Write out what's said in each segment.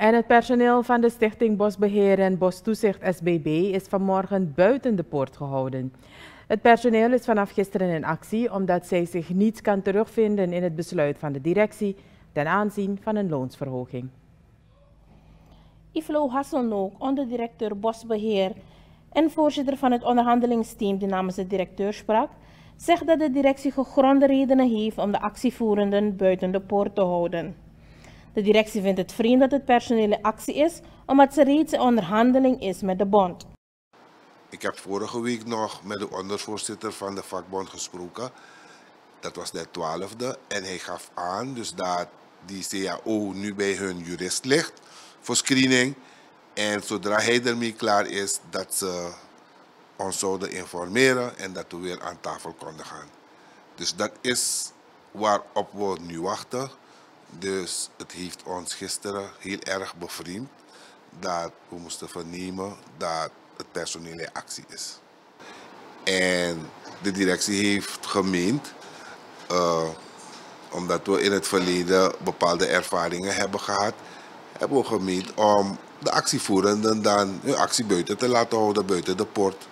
En het personeel van de Stichting Bosbeheer en Bostoezicht SBB is vanmorgen buiten de poort gehouden. Het personeel is vanaf gisteren in actie omdat zij zich niet kan terugvinden in het besluit van de directie ten aanzien van een loonsverhoging. Iflo Hasselnook, onderdirecteur Bosbeheer en voorzitter van het onderhandelingsteam die namens de directeur sprak, zegt dat de directie gegronde redenen heeft om de actievoerenden buiten de poort te houden. De directie vindt het vreemd dat het personeel in actie is, omdat ze reeds in onderhandeling is met de bond. Ik heb vorige week nog met de ondervoorzitter van de vakbond gesproken. Dat was de 12e. En hij gaf aan dus dat die CAO nu bij hun jurist ligt voor screening. En zodra hij ermee klaar is, dat ze ons zouden informeren en dat we weer aan tafel konden gaan. Dus dat is waarop we nu wachten. Dus het heeft ons gisteren heel erg bevriend dat we moesten vernemen dat het personeel in actie is. En de directie heeft gemeend, uh, omdat we in het verleden bepaalde ervaringen hebben gehad, hebben we gemeend om de actievoerenden dan hun actie buiten te laten houden, buiten de poort,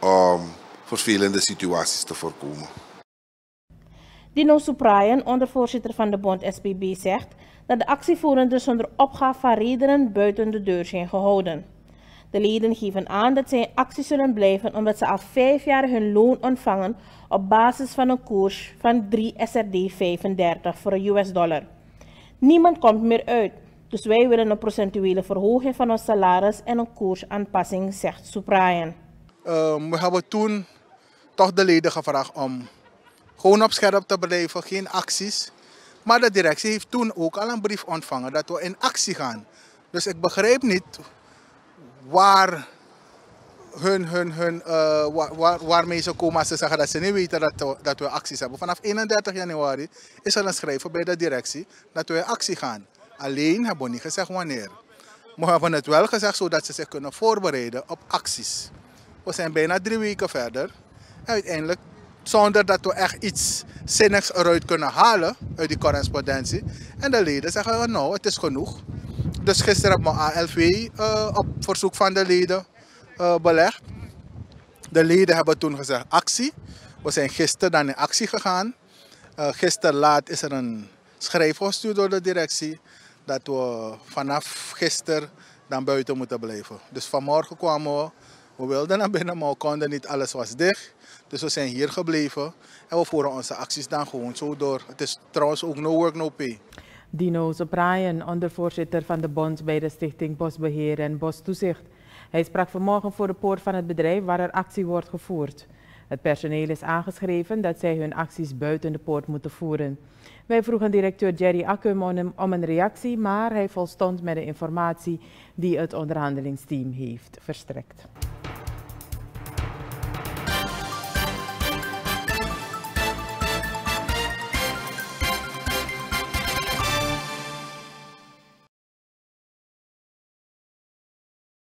om vervelende situaties te voorkomen. Dino Suprayan, ondervoorzitter van de bond SPB, zegt dat de actievoerenden zonder opgave van redenen buiten de deur zijn gehouden. De leden geven aan dat zij in actie zullen blijven omdat ze al vijf jaar hun loon ontvangen op basis van een koers van 3 SRD 35 voor een US dollar. Niemand komt meer uit, dus wij willen een procentuele verhoging van ons salaris en een koersaanpassing, zegt Suprayan. Um, we hebben toen toch de leden gevraagd om gewoon op scherp te blijven, geen acties. Maar de directie heeft toen ook al een brief ontvangen dat we in actie gaan. Dus ik begrijp niet waar hun, hun, hun, uh, waar, waarmee ze komen als ze zeggen dat ze niet weten dat, we, dat we acties hebben. Vanaf 31 januari is er een schrijven bij de directie dat we in actie gaan. Alleen hebben we niet gezegd wanneer. Maar we hebben het wel gezegd zodat ze zich kunnen voorbereiden op acties. We zijn bijna drie weken verder. En uiteindelijk, zonder dat we echt iets zinnigs eruit kunnen halen uit die correspondentie. En de leden zeggen, nou, het is genoeg. Dus gisteren heb ik mijn ALV uh, op verzoek van de leden uh, belegd. De leden hebben toen gezegd actie. We zijn gisteren dan in actie gegaan. Uh, gisteren laat is er een schrijf gestuurd door de directie dat we vanaf gisteren dan buiten moeten blijven. Dus vanmorgen kwamen we, we wilden naar binnen, maar we konden niet, alles was dicht. Dus we zijn hier gebleven en we voeren onze acties dan gewoon zo door. Het is trouwens ook no work, no pay. Dino Sopraien, ondervoorzitter van de bond bij de Stichting Bosbeheer en Bostoezicht. Hij sprak vanmorgen voor de poort van het bedrijf waar er actie wordt gevoerd. Het personeel is aangeschreven dat zij hun acties buiten de poort moeten voeren. Wij vroegen directeur Jerry Akkum om een reactie, maar hij volstond met de informatie die het onderhandelingsteam heeft verstrekt.